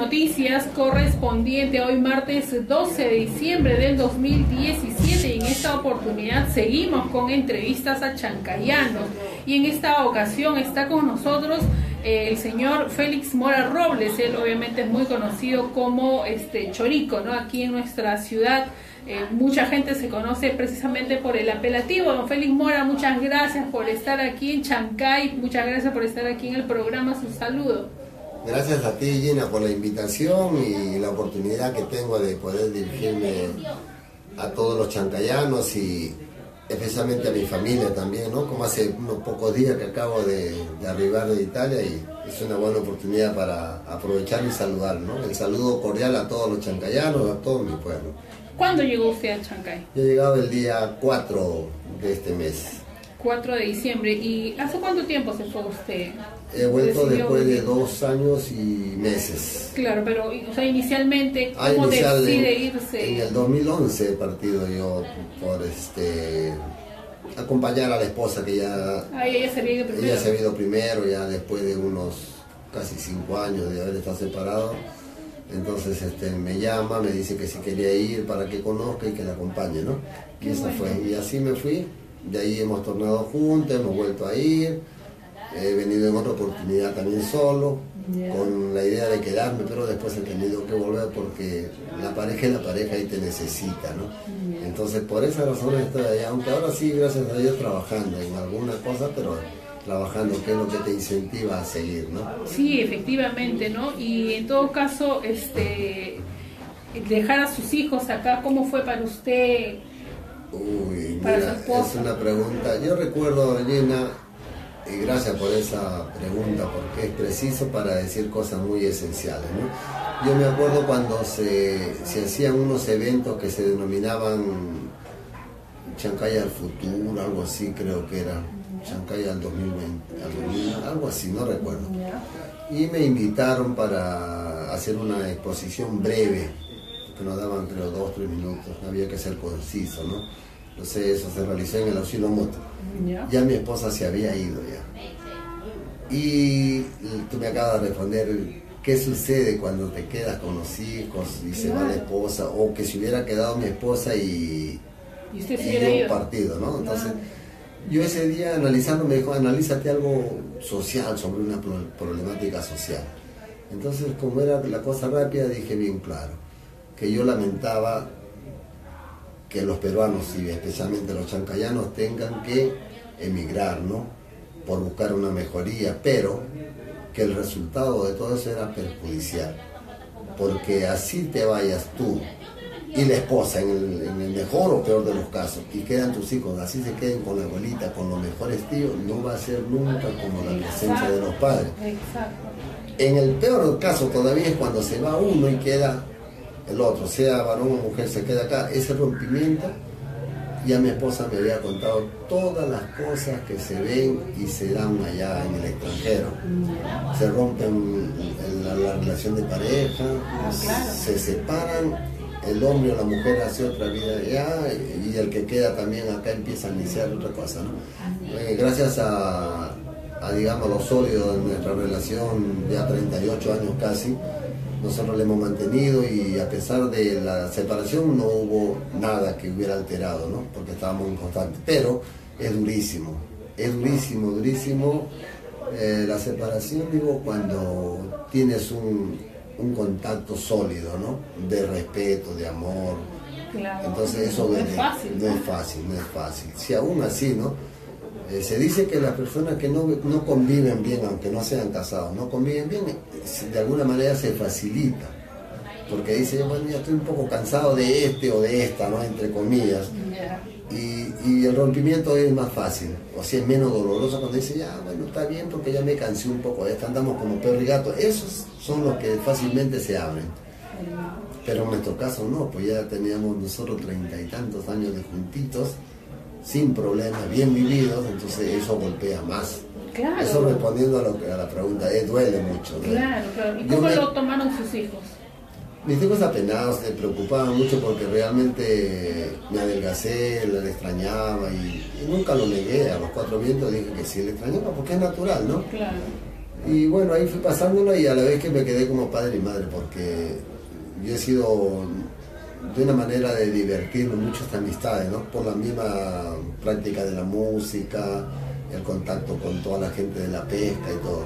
noticias correspondiente hoy martes 12 de diciembre del 2017 y en esta oportunidad seguimos con entrevistas a chancayanos y en esta ocasión está con nosotros eh, el señor Félix Mora Robles, él obviamente es muy conocido como este Chorico, ¿no? Aquí en nuestra ciudad eh, mucha gente se conoce precisamente por el apelativo. Don Félix Mora, muchas gracias por estar aquí en Chancay, muchas gracias por estar aquí en el programa, su saludo. Gracias a ti Gina por la invitación y la oportunidad que tengo de poder dirigirme a todos los chancayanos y especialmente a mi familia también, ¿no? Como hace unos pocos días que acabo de, arribar de Italia y es una buena oportunidad para aprovechar y saludar, ¿no? El saludo cordial a todos los chancayanos, a todo mi pueblo. ¿Cuándo llegó usted a Chancay? Yo he llegado el día 4 de este mes. 4 de diciembre. ¿Y hace cuánto tiempo se fue usted? He vuelto después de dos años y meses. Claro, pero o sea, inicialmente, ah, ¿cómo decide irse? En el 2011 he partido yo por este acompañar a la esposa que ya... Ah, ella se había ido primero. Ella se había ido primero, ya después de unos casi cinco años de haber estado separado. Entonces este, me llama, me dice que si quería ir para que conozca y que la acompañe, ¿no? y eso fue. Y así me fui. De ahí hemos tornado juntos, hemos vuelto a ir he venido en otra oportunidad también solo, con la idea de quedarme, pero después he tenido que volver porque la pareja es la pareja y te necesita, ¿no? Entonces por esa razón estoy allá, aunque ahora sí, gracias a Dios, trabajando en alguna cosa, pero trabajando, que es lo que te incentiva a seguir, ¿no? Sí, efectivamente, ¿no? Y en todo caso, este, dejar a sus hijos acá, ¿cómo fue para usted? Uy, mira, es una pregunta. Yo recuerdo, Elena, y gracias por esa pregunta, porque es preciso para decir cosas muy esenciales. Yo me acuerdo cuando se, hacían unos eventos que se denominaban Chancay al futuro, algo así creo que era, Chancay al 2020, algo así, no recuerdo. Y me invitaron para hacer una exposición breve, que nos daban creo dos, tres minutos, había que ser conciso, ¿no? Entonces eso se realizó en el auxilio moto. Ya mi esposa se había ido ya. Y tú me acabas de responder, ¿qué sucede cuando te quedas con los hijos y se va la esposa? O que si hubiera quedado mi esposa y, ¿Y, usted partido, ¿no? Entonces, yo ese día analizando me dijo, analízate algo social sobre una problemática social. Entonces, como era la cosa rápida, dije bien claro, que yo lamentaba que los peruanos y especialmente los chancayanos tengan que emigrar, ¿no? Por buscar una mejoría, pero que el resultado de todo eso era perjudicial. Porque así te vayas tú y la esposa en el, mejor o peor de los casos y quedan tus hijos, así se queden con la abuelita, con los mejores tíos, no va a ser nunca como la presencia de los padres. En el peor caso todavía es cuando se va uno y queda el otro, sea varón o mujer, se queda acá, ese rompimiento, ya mi esposa me había contado todas las cosas que se ven y se dan allá en el extranjero. Se rompen la, relación de pareja, se separan, el hombre o la mujer hace otra vida allá y el que queda también acá empieza a iniciar otra cosa. Eh, gracias a, a, digamos, lo sólido de nuestra relación, ya 38 años casi, nosotros le hemos mantenido y a pesar de la separación no hubo nada que hubiera alterado, ¿no? Porque estábamos en constante. Pero es durísimo, es durísimo, durísimo eh, la separación, digo, cuando tienes un, un, contacto sólido, ¿no? De respeto, de amor. Entonces eso no es fácil. No es fácil, no es fácil. Si aún así, ¿no? Eh, se dice que las personas que no, conviven bien, aunque no sean casados, no conviven bien, de alguna manera se facilita. Porque dice, bueno, ya estoy un poco cansado de este o de esta, ¿no? Entre comillas. Y, el rompimiento es más fácil, o sea, es menos doloroso cuando dice, ya, bueno, está bien porque ya me cansé un poco de esta, andamos como perro y gato. Esos son los que fácilmente se abren. Pero en nuestro caso no, pues ya teníamos nosotros treinta y tantos años de juntitos sin problemas, bien vividos, entonces eso golpea más. Claro. Eso respondiendo a, lo que, a la pregunta, eh, duele mucho. Claro, claro. ¿Y cómo lo tomaron sus hijos? Mis hijos apenados se preocupaban mucho porque realmente me adelgacé, le extrañaba y, nunca lo negué. A los cuatro vientos dije que sí le extrañaba porque es natural, ¿no? Claro. Y bueno, ahí fui pasándolo y a la vez que me quedé como padre y madre, porque yo he sido de una manera de divertirme muchas amistades, ¿no? Por la misma práctica de la música, el contacto con toda la gente de la pesca y todo.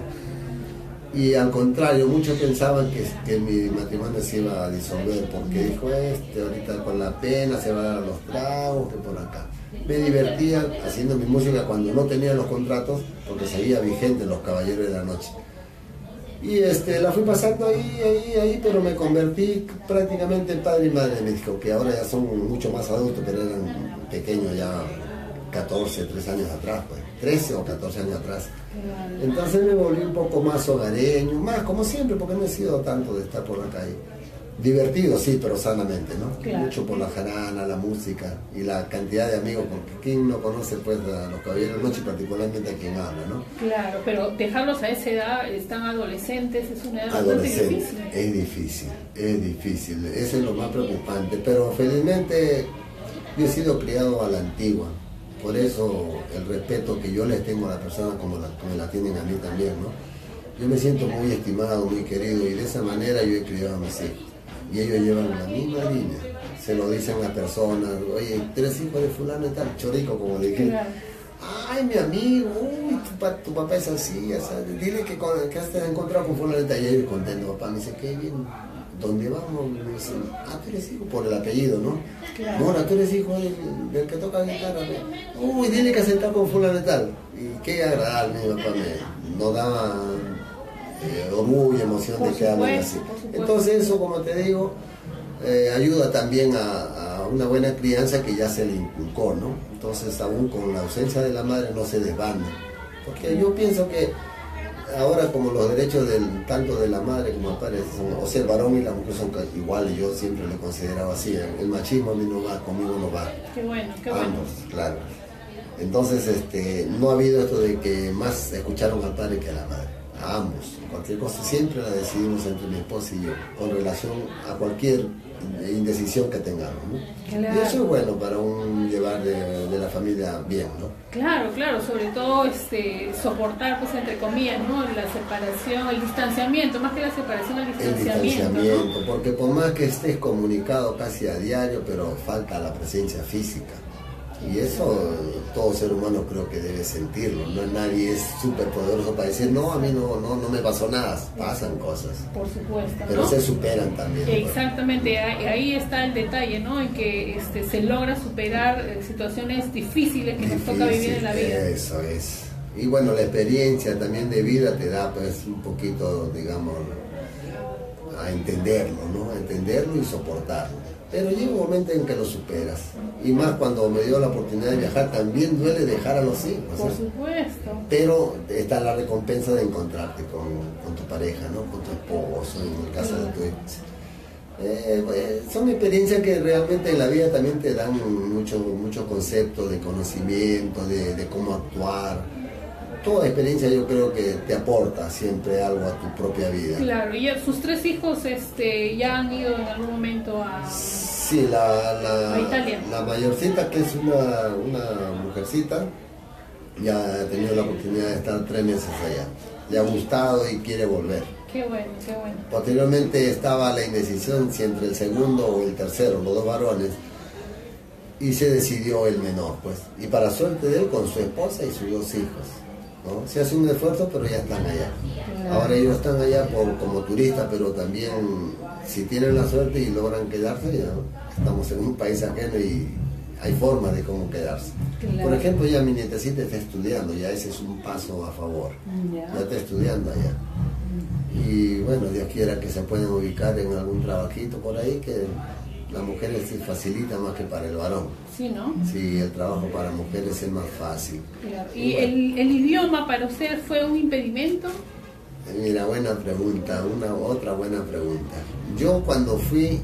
Y al contrario, muchos pensaban que, que mi matrimonio se iba a disolver, porque dijo este, ahorita con la pena se va a dar los tragos, que por acá. Me divertía haciendo mi música cuando no tenía los contratos, porque seguía vigente los Caballeros de la Noche. Y este, la fui pasando ahí, ahí, ahí, pero me convertí prácticamente en padre y madre de México, que ahora ya son mucho más adultos, pero eran pequeños ya 14, 3 años atrás, pues, 13 o 14 años atrás. Entonces me volví un poco más hogareño, más como siempre, porque no he sido tanto de estar por la calle. Divertido, sí, pero sanamente, ¿no? Mucho por la jarana, la música y la cantidad de amigos, porque ¿quién no conoce pues a los caballeros noche, particularmente a quien habla, ¿no? Claro, pero dejarlos a esa edad, están adolescentes, es una edad Adolescente, difícil. Es difícil, es difícil, eso es lo más preocupante, pero felizmente yo he sido criado a la antigua, por eso el respeto que yo les tengo a la persona como, la, me la tienen a mí también, ¿no? Yo me siento muy estimado, muy querido y de esa manera yo he criado a mis hijos. Y ellos llevan la misma línea. Se lo dicen a personas, oye, tres hijos de fulano y tal, chorico como dije. Ay, mi amigo, uy, tu, papá es así, dile que, que has encontrado con fulano y tal. Y ellos contento, papá, me dice, qué bien, ¿dónde vamos? Me dicen, ah, tú eres hijo por el apellido, ¿no? Claro. No, tú eres hijo del, que toca guitarra. Uy, dile que has sentado con fulano y tal. Y qué agradable, mi papá me no daba eh, orgullo, emoción de que así. Entonces eso, como te digo, eh, ayuda también a, a, una buena crianza que ya se le inculcó, ¿no? Entonces aún con la ausencia de la madre no se desbanda. Porque yo pienso que ahora como los derechos del tanto de la madre como del padre son, o sea el varón y la mujer son iguales yo siempre lo he considerado así el machismo a mí no va conmigo no va qué bueno qué ambos bueno. claro entonces este no ha habido esto de que más escucharon al padre que a la madre ambos cualquier cosa siempre la decidimos entre mi esposa y yo con relación a cualquier indecisión que tengamos. ¿no? Claro. Y eso es bueno para un llevar de, de, la familia bien, ¿no? Claro, claro, sobre todo este, soportar, pues entre comillas, ¿no? La separación, el distanciamiento, más que la separación, el distanciamiento. El distanciamiento, ¿no? porque por más que estés comunicado casi a diario, pero falta la presencia física. Y eso todo ser humano creo que debe sentirlo. No nadie es súper poderoso para decir, no, a mí no, no, no me pasó nada. Pasan cosas. Por supuesto. Pero se superan también. Exactamente, ahí, ahí, está el detalle, ¿no? En que este, se logra superar eh, situaciones difíciles que Difícil, nos toca vivir en la vida. Eso es. Y bueno, la experiencia también de vida te da pues un poquito, digamos, a entenderlo, ¿no? A entenderlo y soportarlo. Pero llega un momento en que lo superas. Y más cuando me dio la oportunidad de viajar, también duele dejar a los hijos. Por supuesto. Pero está la recompensa de encontrarte con, con, tu pareja, ¿no? Con tu esposo, en el caso de tu hijo. Eh, pues, son experiencias que realmente en la vida también te dan muchos mucho conceptos de conocimiento, de, de cómo actuar toda experiencia yo creo que te aporta siempre algo a tu propia vida. Claro, y sus tres hijos este, ya han ido en algún momento a... Sí, la, la, mayorcita, que es una, una mujercita, ya ha tenido la oportunidad de estar tres meses allá. Le ha gustado y quiere volver. Qué bueno, qué bueno. Posteriormente estaba la indecisión si entre el segundo o el tercero, los dos varones, y se decidió el menor, pues. Y para suerte de él, con su esposa y sus dos hijos. ¿No? Se hace un esfuerzo, pero ya están allá. Ahora ellos están allá por, como turistas, pero también si tienen la suerte y logran quedarse, ya estamos en un país ajeno y hay forma de cómo quedarse. Claro. Por ejemplo, ya mi nietecita está estudiando, ya ese es un paso a favor. Ya, ya está estudiando allá. Y bueno, Dios quiera que se puedan ubicar en algún trabajito por ahí que las mujeres se facilita más que para el varón. Sí, ¿no? Sí, el trabajo para mujeres es más fácil. Claro. ¿Y, bueno. el, el, idioma para usted fue un impedimento? Mira, buena pregunta, una otra buena pregunta. Yo cuando fui,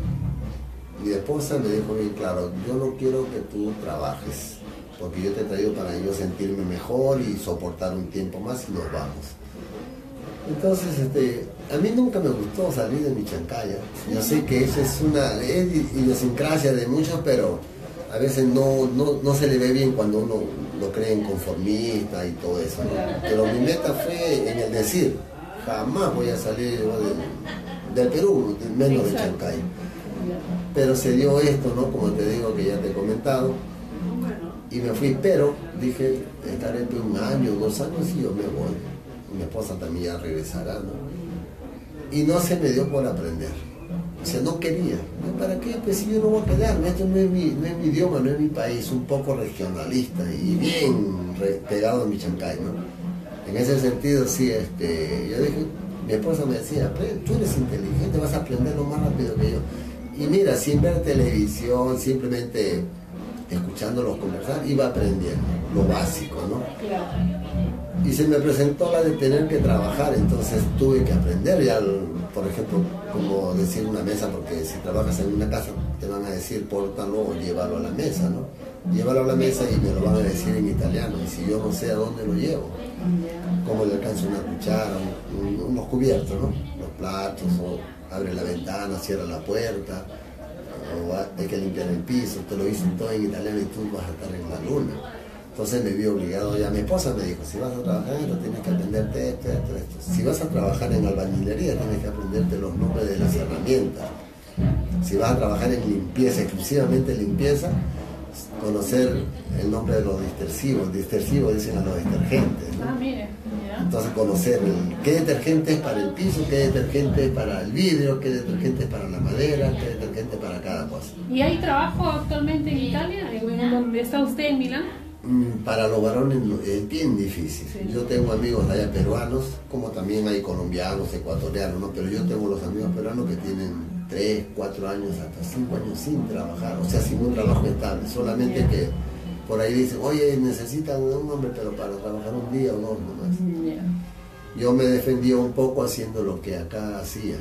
mi esposa me dijo bien claro, yo no quiero que tú trabajes, porque yo te he traído para yo sentirme mejor y soportar un tiempo más y nos vamos. Entonces, este, a mí nunca me gustó salir de mi chancalla. Yo sé que eso es una es idiosincrasia de muchos, pero a veces no, no, no, se le ve bien cuando uno lo cree en conformista y todo eso. ¿no? Pero mi meta fue en el decir, jamás voy a salir del Perú, menos de Chancay. Pero se dio esto, ¿no? Como te digo que ya te he comentado. Y me fui, pero dije, estaré un año, dos años y yo me voy. Mi esposa también ya regresará, ¿no? Y no se me dio por aprender. O sea, no quería. ¿Para qué? Pues si yo no voy a quedarme, esto no es, mi, no es mi idioma, no es mi país, un poco regionalista y bien pegado a mi chancay, ¿no? En ese sentido, sí, este, yo dije, mi esposa me decía, tú eres inteligente, vas a aprender lo más rápido que yo. Y mira, sin ver televisión, simplemente escuchándolos conversar, iba aprendiendo lo básico, ¿no? Y se me presentó la de tener que trabajar, entonces tuve que aprender ya, por ejemplo, como decir una mesa, porque si trabajas en una casa te van a decir pórtalo o llévalo a la mesa, ¿no? Llévalo a la mesa y me lo van a decir en italiano, y si yo no sé a dónde lo llevo, cómo le alcanzo una cuchara, unos cubiertos, ¿no? Los platos, o abre la ventana, cierra la puerta, o hay que limpiar el piso, te lo dicen todo en italiano y tú vas a estar en la luna. Entonces me vi obligado, ya mi esposa me dijo, si vas a trabajar tienes que aprenderte esto, esto, esto. Si vas a trabajar en albañilería tienes que aprenderte los nombres de las herramientas. Si vas a trabajar en limpieza, exclusivamente limpieza, conocer el nombre de los distersivos. Distersivos dicen a los detergentes. Ah, mire. Entonces conocer qué detergente es para el piso, qué detergente es para el vidrio, qué detergente es para la madera, qué detergente es para cada cosa. ¿Y hay trabajo actualmente en Italia? ¿Dónde está usted en Milán? Mm, para los varones es bien difícil. Yo tengo amigos allá peruanos, como también hay colombianos, ecuatorianos, ¿no? pero yo tengo los amigos peruanos que tienen 3, 4 años, hasta 5 años sin trabajar, o sea, sin un trabajo estable, solamente que por ahí dicen, oye, necesitan un hombre, pero para trabajar un día o dos nomás. Yo me defendía un poco haciendo lo que acá hacía.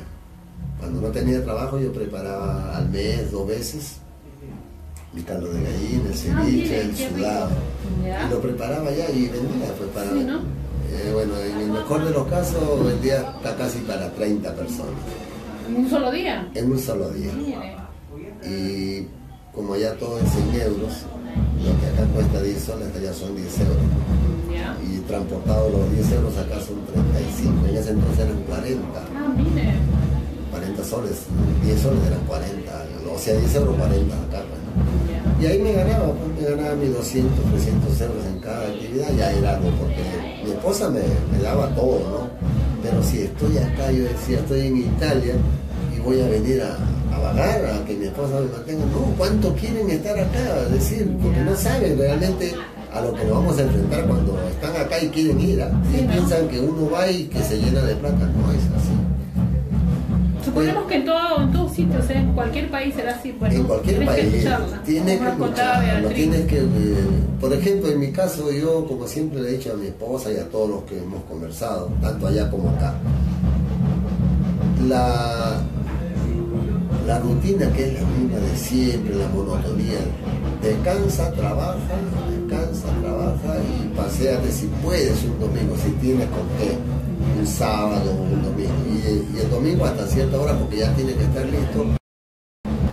Cuando no tenía trabajo yo preparaba al mes, dos veces, mi caldo de gallina, el ah, ceviche, el sudado. Y lo preparaba ya y vendía. Pues para, eh, bueno, en el mejor de los casos vendía hasta casi para 30 personas. ¿En un solo día? En un solo día. Y como ya todo es en euros, lo que acá cuesta 10 soles, allá son 10 euros. Y transportado los 10 euros acá son 35, en ese entonces eran 40. Ah, mire. 40 soles, 10 soles eran 40, o sea, 10 euros 40 acá. Y ahí me ganaba, me ganaba mis 200, 300 euros en cada actividad, ya era algo, porque mi esposa me, daba todo, ¿no? Pero si estoy acá, yo decía, estoy en Italia y voy a venir a, vagar, a que mi esposa me mantenga. No, ¿cuánto quieren estar acá? Es decir, porque no saben realmente a lo que nos vamos a enfrentar cuando están acá y quieren ir. Y piensan que uno va y que se llena de plata. No es así. Suponemos que en, todo, en todos sitios, en cualquier país será así. Bueno, en cualquier país. Que tienes que lucharla. Tienes que, eh, por ejemplo, en mi caso, yo, como siempre le he dicho a mi esposa y a todos los que hemos conversado, tanto allá como acá, la, la rutina que es la misma de siempre, la monotonía. Descansa, trabaja, descansa, trabaja y paseate si puedes un domingo, si tienes con qué, un sábado un domingo. Y, el domingo hasta cierta hora porque ya tiene que estar listo.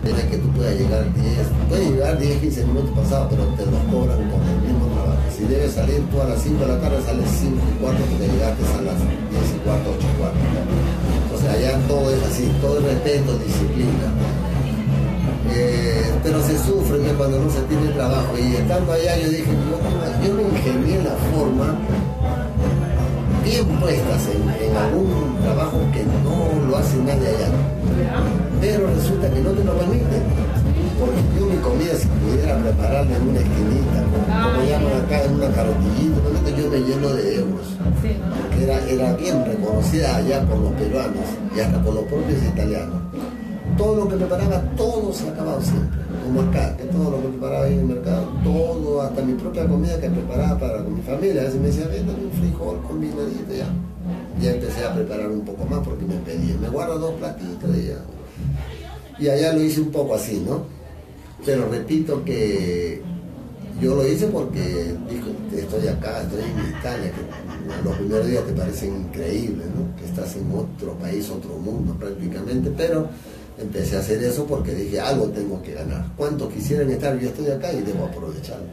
Tiene que tú puedas llegar 10, puedes llegar 10, 15 minutos pasados, pero te los cobran con el mismo trabajo. Si debes salir tú a las 5 de la tarde, sales 5 y cuarto porque llegaste a las 10 y cuarto, 8 y cuarto allá todo es así, todo es respeto, disciplina. Eh, pero se sufre cuando no se tiene trabajo. Y estando allá yo dije, yo, me ingenié la forma bien puestas en, algún trabajo que no lo hace nadie allá. Pero resulta que no te lo permiten. Porque yo mi comida si pudiera prepararla en una esquinita, como, llaman acá en una carotillita, yo me lleno de euros era, era bien reconocida allá por los peruanos y hasta por los propios italianos. Todo lo que preparaba, todo se acababa siempre, acá, que todo lo que preparaba ahí en el mercado, todo, hasta mi propia comida que preparaba para mi familia. A me decía, véndame un frijol con vinagre ya. Ya empecé a preparar un poco más porque me pedían, me guardo dos platitos y ya. Y allá lo hice un poco así, ¿no? Pero repito que yo lo hice porque dijo, estoy acá, estoy en Italia, que los primeros días te parecen increíbles, ¿no? que estás en otro país, otro mundo prácticamente, pero empecé a hacer eso porque dije, algo tengo que ganar. ¿Cuántos quisieran estar? Yo estoy acá y debo aprovecharlo.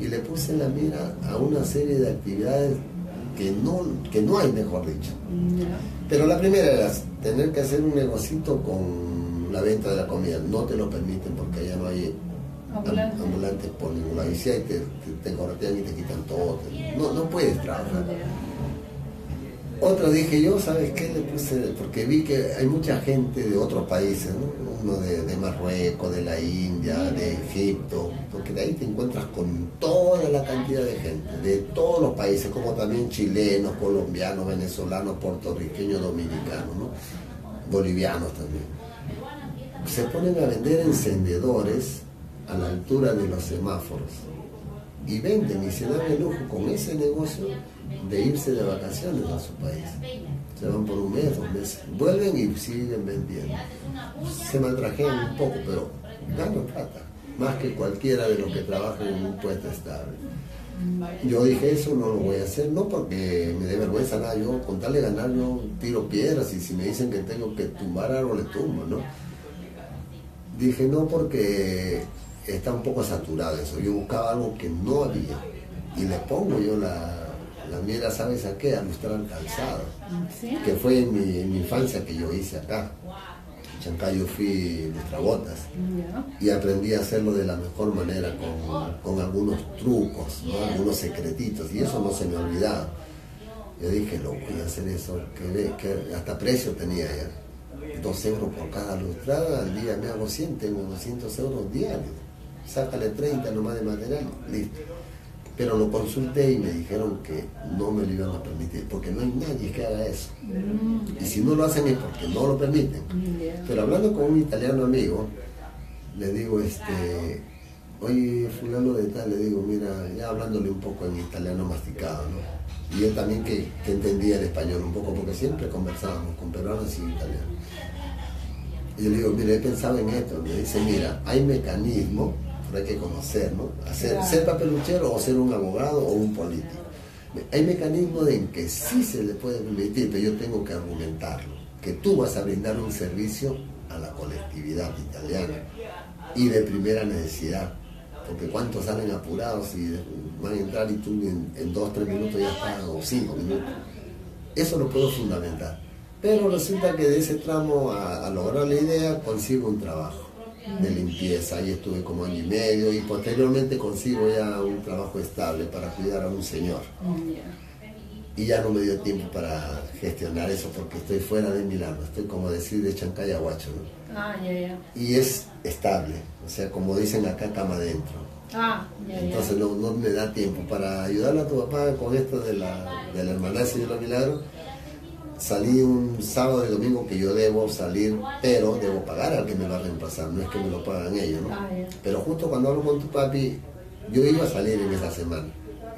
Y le puse la mira a una serie de actividades que no, que no hay, mejor dicho. Pero la primera era tener que hacer un negocito con la venta de la comida. No te lo permiten porque ya no hay ambulantes por ningún lado. Y si hay, te, te, y te quitan todo. no, no puedes trabajar. Otra dije yo, ¿sabes qué? Le puse, porque vi que hay mucha gente de otros países, ¿no? Uno de, Marruecos, de la India, de Egipto, porque de ahí te encuentras con toda la cantidad de gente, de todos los países, como también chilenos, colombianos, venezolanos, puertorriqueños, dominicanos, ¿no? Bolivianos también. Se ponen a vender encendedores a la altura de los semáforos y venden y se dan el lujo con ese negocio de irse de vacaciones a su país. Se van por un mes, dos meses, vuelven y siguen vendiendo. Se maltrajean un poco, pero ganan plata, más que cualquiera de los que trabajan en un puesto estable. Yo dije eso no lo voy a hacer, no porque me dé vergüenza nada, yo con tal de ganar yo tiro piedras y si me dicen que tengo que tumbar algo le tumbo, ¿no? Dije no porque está un poco saturado eso, yo buscaba algo que no había y le pongo yo la, la mira, ¿sabes a qué? A mostrar calzado. Que fue en mi, infancia que yo hice acá. Chancay yo fui lustrabotas y aprendí a hacerlo de la mejor manera con, algunos trucos, algunos secretitos y eso no se me olvidaba. Yo dije, lo voy a hacer eso, que, que hasta precio tenía ya. Dos euros por cada lustrada, al día me hago 100, tengo 200 euros diarios. Sácale 30 nomás de material, listo pero lo consulté y me dijeron que no me lo iban a permitir, porque no hay nadie que haga eso. Mm. Y si no lo hacen es porque no lo permiten. Pero hablando con un italiano amigo, le digo, este, oye, fulano de tal, le digo, mira, ya hablándole un poco en italiano masticado, ¿no? Y él también que, que entendía el español un poco, porque siempre conversábamos con peruanos y italianos. Y yo le digo, mira, he pensado en esto. Me dice, mira, hay mecanismos hay que conocer, ¿no? Hacer, Ser papeluchero o ser un abogado o un político. Hay mecanismos en que sí se le puede permitir, pero yo tengo que argumentarlo, que tú vas a brindar un servicio a la colectividad italiana y de primera necesidad, porque cuántos salen apurados y van a entrar y tú en, dos, tres minutos ya estás, o cinco minutos. Eso lo puedo fundamentar. Pero resulta que de ese tramo a lograr la idea consigo un trabajo de limpieza. Ahí estuve como año y medio y posteriormente consigo ya un trabajo estable para cuidar a un señor. Y ya no me dio tiempo para gestionar eso porque estoy fuera de Milano, estoy como decir de Chancayahuacho. ¿no? Ah, y es estable, o sea, como dicen acá, cama adentro. Ah, Entonces no, no, me da tiempo para ayudarle a tu papá con esto de la, de la hermandad de Señor Milagro salí un sábado y domingo que yo debo salir, pero debo pagar al que me va a reemplazar, no es que me lo pagan ellos, ¿no? Ah, pero justo cuando hablo con tu papi, yo iba a salir en esa semana.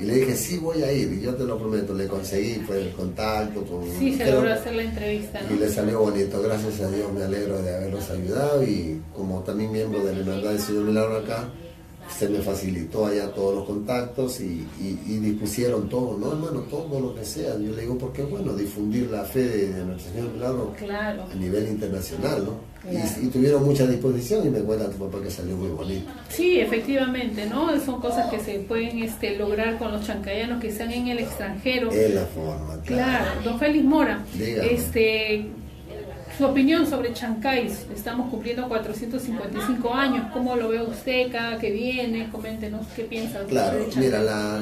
Y le dije, sí voy a ir, y yo te lo prometo, le conseguí pues, el contacto con... Sí, se logró hacer la entrevista, ¿no? Y le salió bonito, gracias a Dios, me alegro de haberlos ayudado, y como también miembro de la Hermandad del Señor Milagro acá, se me facilitó allá todos los contactos y, dispusieron todo, no hermano, todo lo que sea. Yo le digo, porque bueno difundir la fe de, nuestro Señor Milagro a nivel internacional, ¿no? Y, tuvieron mucha disposición y me cuenta tu papá que salió muy bonito. Sí, efectivamente, ¿no? Son cosas que se pueden este, lograr con los chancayanos que están en el extranjero. Es la forma, claro. don Félix Mora, este su opinión sobre Chancay. Estamos cumpliendo 455 años. ¿Cómo lo ve usted cada que viene? Coméntenos qué piensa. Claro, mira, la,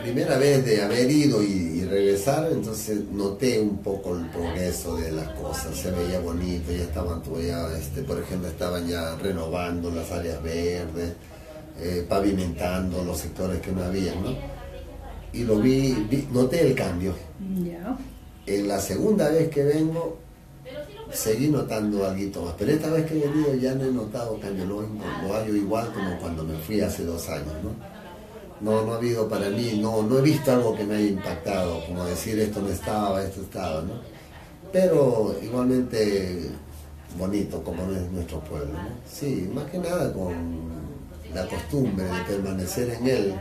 primera vez de haber ido y, regresar, entonces noté un poco el progreso de las cosas. Se veía bonito, ya estaban todavía, este, por ejemplo, estaban ya renovando las áreas verdes, eh, pavimentando los sectores que no había, ¿no? Y lo vi, noté el cambio. En la segunda vez que vengo, seguí notando algo más, pero esta vez que he venido ya no he notado cambio, lo, lo hallo igual como cuando me fui hace dos años, ¿no? No, no ha habido para mí, no, no he visto algo que me haya impactado, como decir esto no estaba, esto estaba, ¿no? Pero igualmente bonito como es nuestro pueblo. Sí, más que nada con la costumbre de permanecer en él,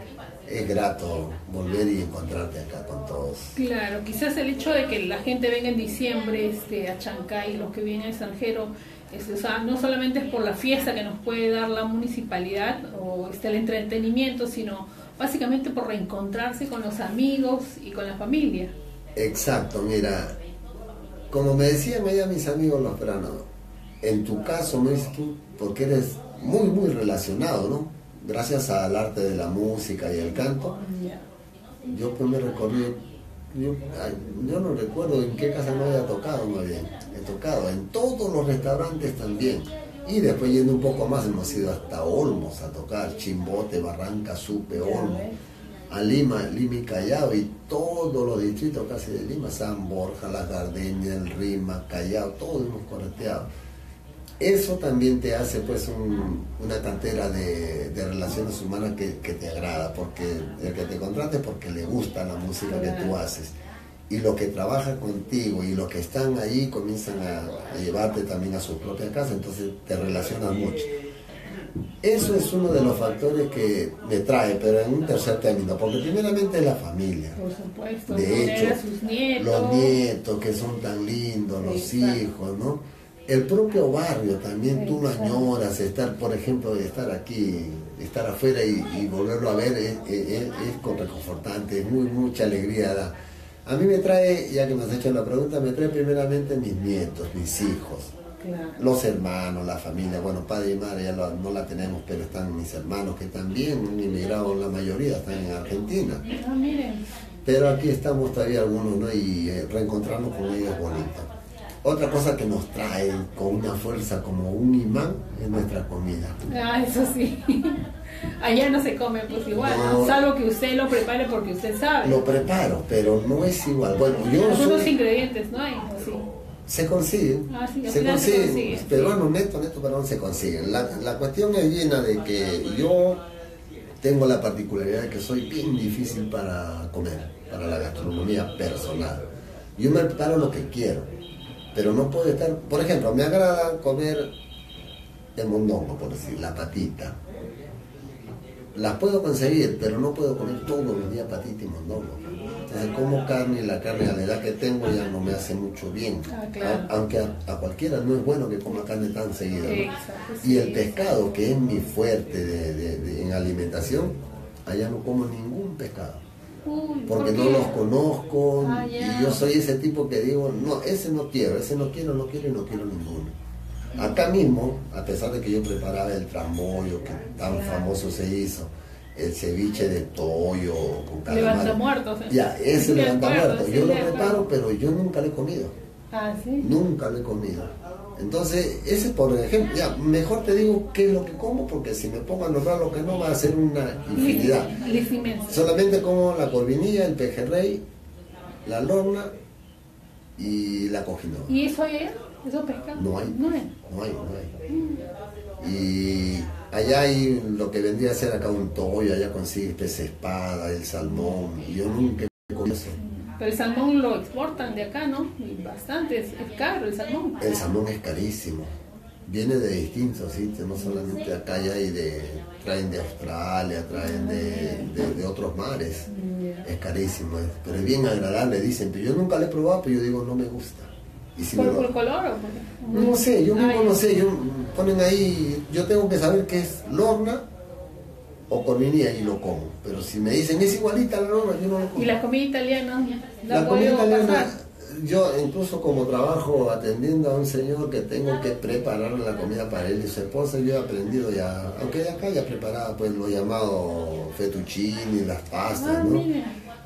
es grato volver y encontrarte acá con todos. Claro, quizás el hecho de que la gente venga en diciembre este, a Chancay, los que vienen extranjero, este, o sea, no solamente es por la fiesta que nos puede dar la municipalidad o este, el entretenimiento, sino básicamente por reencontrarse con los amigos y con la familia. Exacto, mira, como me decían allá mis amigos los veranos, en tu caso, me dices tú, porque eres muy, muy relacionado, ¿no? Gracias al arte de la música y el canto. Yo pues me recorrí, yo, yo, no recuerdo en qué casa no había tocado, muy bien. He tocado en todos los restaurantes también. Y después yendo un poco más hemos ido hasta Olmos a tocar, Chimbote, Barranca, Supe, Olmos a Lima, Lima y Callao y todos los distritos casi de Lima, San Borja, Las Gardenias, El Rima, Callao, todos hemos correteado. Eso también te hace pues una cantera de, relaciones humanas que, te agrada, porque el que te contrate porque le gusta la música que tú haces. Y los que trabajan contigo y los que están ahí comienzan a, a llevarte también a su propia casa, entonces te relacionan mucho. Eso es uno de los factores que me trae, pero en un tercer término, porque primeramente es la familia. Por supuesto, de hecho, los nietos que son tan lindos, los hijos, ¿no? El propio barrio también tú lo añoras, estar, por ejemplo, estar aquí, estar afuera y, volverlo a ver es, es, es reconfortante, es muy, mucha alegría. Da. A mí me trae, ya que me has hecho la pregunta, me trae primeramente mis nietos, mis hijos los hermanos, la familia, bueno, padre y madre ya no la tenemos, pero están mis hermanos que también han emigrado, la mayoría están en Argentina. Ah, pero aquí estamos todavía algunos, ¿no? Y eh, reencontrarnos con ellos es bonito. Otra cosa que nos trae con una fuerza como un imán es nuestra comida. Ah, eso sí. Allá no se come pues igual, salvo que usted lo prepare porque usted sabe. Lo preparo, pero no es igual. Bueno, yo Algunos ingredientes no hay, sí. Se consiguen, ah, se, consiguen, pero bueno, neto, neto, pero no se consiguen. La, la cuestión es llena de que yo tengo la particularidad de que soy bien difícil para comer, para la gastronomía personal. Yo me preparo lo que quiero, pero no puedo estar, por ejemplo, me agrada comer el mondongo, por decir, la patita. Las puedo conseguir, pero no puedo comer todos los días patita y mondongo como carne y la carne a la edad que tengo ya no me hace mucho bien. Ah, aunque a, cualquiera no es bueno que coma carne tan seguida. y el pescado, que es mi fuerte en alimentación, allá no como ningún pescado. Porque no los conozco ah, y yo soy ese tipo que digo, no, ese no quiero, ese no quiero, no quiero y no quiero ninguno. Acá mismo, a pesar de que yo preparaba el trambollo que tan famoso se hizo, el ceviche de toyo con calamar. Levanta muertos. ¿eh? Ya, ese levanta muertos. Yo lo preparo, pero yo nunca lo he comido. Ah, sí. Nunca lo he comido. Entonces, ese por ejemplo, ya, mejor te digo qué es lo que como, porque si me pongo a nombrar lo que no, va a ser una infinidad. Solamente como la corvinilla, el pejerrey, la lorna y la cojinola. ¿Y eso hay ¿Eso pesca? No hay. No hay. No hay, no hay. Y Allá hay lo que vendría a ser acá un toyo, allá consigues pez espada, el salmón, y yo nunca. Pero el salmón lo exportan de acá, ¿no? bastante, es, caro el salmón. El salmón es carísimo. Viene de distintos sitios, no solamente acá hay de, traen de Australia, traen de, de, otros mares. Es carísimo, pero es bien agradable, dicen, pero yo nunca lo he probado, pero yo digo, no me gusta. ¿Por, el color o No sé, yo mismo no sé, yo, ponen ahí, yo tengo que saber qué es lorna o corvinilla y lo como, pero si me dicen es igualita la lorna, yo no lo como. ¿Y la comida italiana? La, comida italiana, yo incluso como trabajo atendiendo a un señor que tengo que preparar la comida para él y su esposa, yo he aprendido ya, aunque de acá ya preparaba pues lo llamado fettuccini, las pastas, ah, ¿no?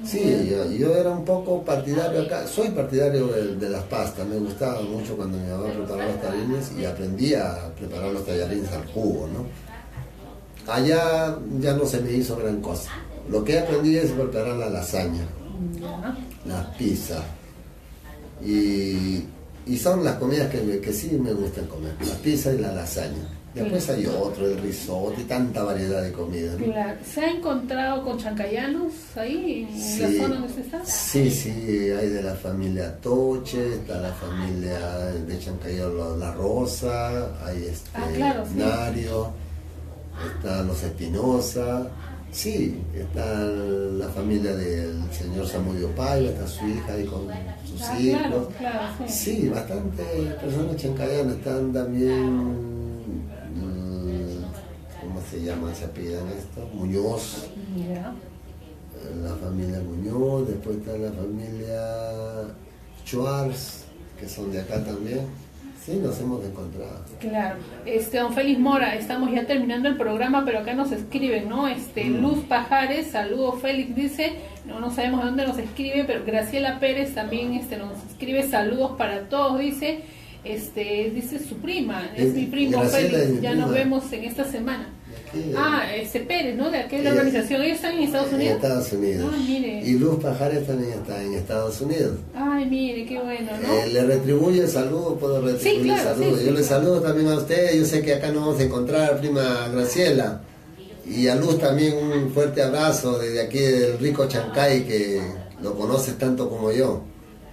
Sí, yo, era un poco partidario acá, soy partidario de, las pastas, me gustaba mucho cuando mi mamá preparaba los tallarines y aprendí a preparar los tallarines al jugo, ¿no? Allá ya no se me hizo gran cosa. Lo que aprendí es preparar la lasaña, las pizzas y, son las comidas que, que sí me gustan comer, la pizza y la lasaña. Después hay otro, el risotto y tanta variedad de comida. ¿Se ha encontrado con chancayanos ahí en la zona donde está? Sí, sí, hay de la familia Toche, está la familia de Chancayano La Rosa, hay este ah, Nario, están los Espinosa, sí, está la familia del señor Samudio Paiva, está su hija ahí con sus ah, hijos. Claro, sí. sí, bastante personas chancayanas están también se llama, se apellidan esto, Muñoz, eh, la familia Muñoz, después está la familia Schwartz, que son de acá también. Sí, nos hemos encontrado. Claro, este don Félix Mora, estamos ya terminando el programa, pero acá nos escriben, ¿no? Este Mm. Luz Pajares, saludo Félix dice, no no sabemos de dónde nos escribe, pero Graciela Pérez también este nos escribe saludos para todos, dice, este dice su prima, es Es- mi primo Graciela Félix, mi ya nos vemos en esta semana. Ah, este Pérez, ¿no? De aquella Ella- organización, ellos están en Estados en Unidos. Estados Unidos. Ah, mire. Y Luz Pajares también está en Estados Unidos. Ay, mire, qué bueno, ¿no? Eh, le retribuye el saludo, puedo retribuir Sí, claro, el saludo. sí, Yo le saludo también a usted, yo sé que acá nos vamos a encontrar, prima Graciela. Y a Luz también un fuerte abrazo desde aquí del rico Chancay, que lo conoces tanto como yo.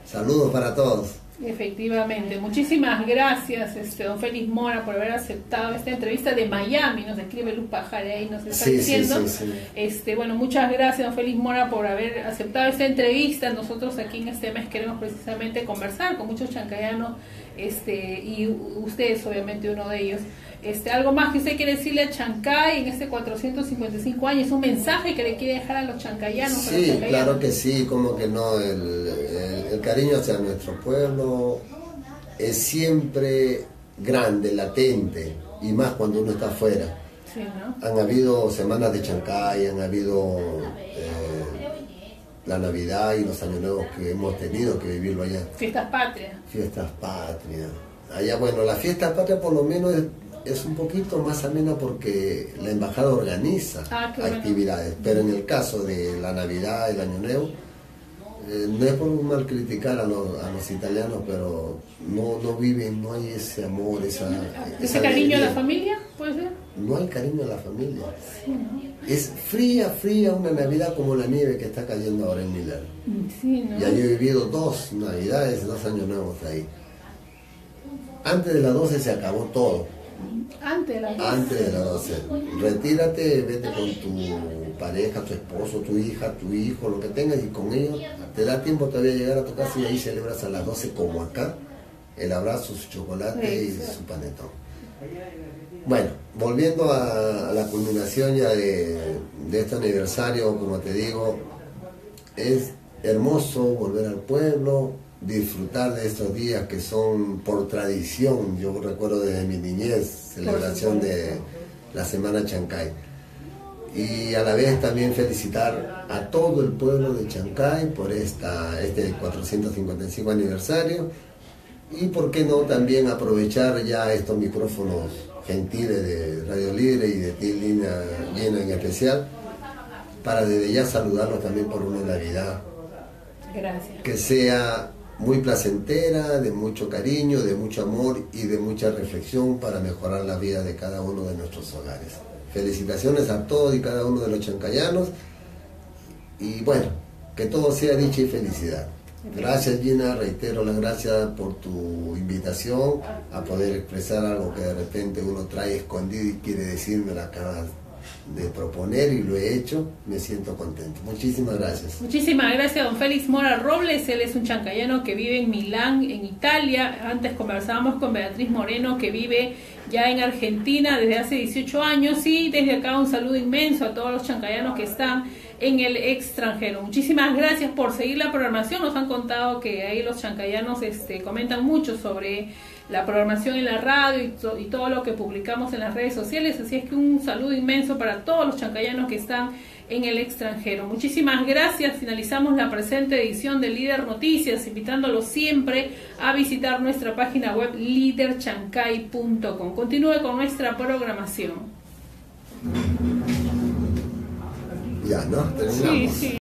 Saludos para todos. Efectivamente, muchísimas gracias, este don Félix Mora, por haber aceptado esta entrevista de Miami. Nos escribe Luz Pajare ahí, nos está Sí, sí, diciendo. sí, sí. Este, bueno, muchas gracias, don Félix Mora, por haber aceptado esta entrevista. Nosotros aquí en este mes queremos precisamente conversar con muchos chancayanos, este, y ustedes, obviamente, uno de ellos. Este, algo más que usted quiere decirle a Chancay en este 455 años, un mensaje que le quiere dejar a los chancayanos. los Sí, chancayanos. claro que sí, como que no, el, el- el cariño hacia nuestro pueblo es siempre grande, latente, y más cuando uno está afuera. Sí, ¿no? Han habido semanas de Chancay, han habido eh, la Navidad y los años nuevos que hemos tenido que vivirlo allá. Fiestas patrias. Fiestas patrias. Allá, bueno, la fiesta patria por lo menos es, es un poquito más amena porque la embajada organiza Ah, bueno. actividades, pero en el caso de la Navidad, el Año Nuevo, eh, no es por mal criticar a los, a los italianos, pero no, no viven, no hay ese amor, esa, ¿Ese esa cariño a la familia, puede ser? No hay cariño a la familia. Sí, ¿no? Es fría, fría una Navidad como la nieve que está cayendo ahora en Milán. Sí, ¿no? Ya yo he vivido dos Navidades, dos años nuevos ahí. Antes de las 12 se acabó todo. Antes de las Antes de las 12. Retírate, vete con tu pareja, tu esposo, tu hija, tu hijo, lo que tengas y con ellos. Te da tiempo todavía llegar a tu casa y ahí celebras a las 12 como acá. El abrazo, su chocolate y su panetón. Bueno, volviendo a, a la culminación ya de, de este aniversario, como te digo, es hermoso volver al pueblo, disfrutar de estos días que son por tradición. Yo recuerdo desde mi niñez, celebración de la Semana Chancay. Y a la vez también felicitar a todo el pueblo de Chancay por esta, este 455 aniversario. Y por qué no también aprovechar ya estos micrófonos gentiles de Radio Libre y de ti, Lina Llena en especial, para desde ya saludarlos también por una Navidad Gracias. que sea muy placentera, de mucho cariño, de mucho amor y de mucha reflexión para mejorar la vida de cada uno de nuestros hogares. Felicitaciones a todos y cada uno de los chancayanos y bueno, que todo sea dicha y felicidad. Gracias Gina, reitero las gracias por tu invitación a poder expresar algo que de repente uno trae escondido y quiere decirme la acabas de proponer y lo he hecho, me siento contento. Muchísimas gracias. Muchísimas gracias, don Félix Mora Robles. Él es un chancayano que vive en Milán, en Italia. Antes conversábamos con Beatriz Moreno, que vive ya en Argentina desde hace 18 años. Y desde acá un saludo inmenso a todos los chancayanos que están en el extranjero. Muchísimas gracias por seguir la programación. Nos han contado que ahí los chancayanos este, comentan mucho sobre la programación en la radio y, to- y todo lo que publicamos en las redes sociales. Así es que un saludo inmenso para todos los chancayanos que están en el extranjero. Muchísimas gracias. Finalizamos la presente edición de Líder Noticias, invitándolos siempre a visitar nuestra página web liderchancay.com. Continúe con nuestra programación. Ya, ¿no? Sí, Terminamos. sí.